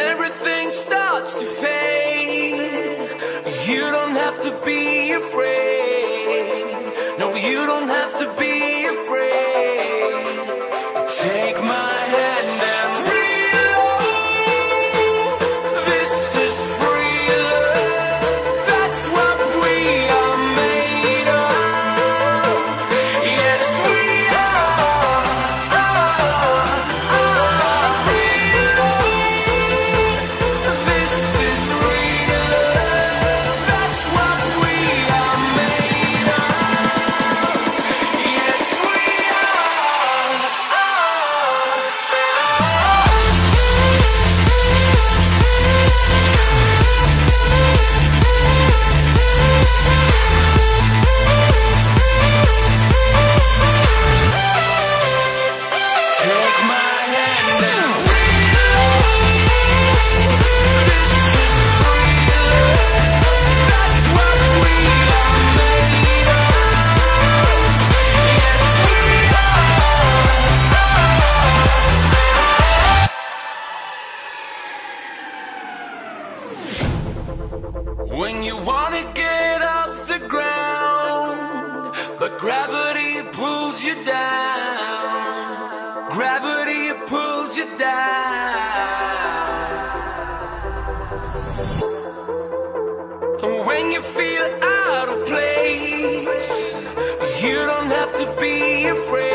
everything starts to fade, you don't have to be afraid. No, you don't have to be When you wanna get off the ground, but gravity pulls you down. Gravity pulls you down. And when you feel out of place, you don't have to be afraid.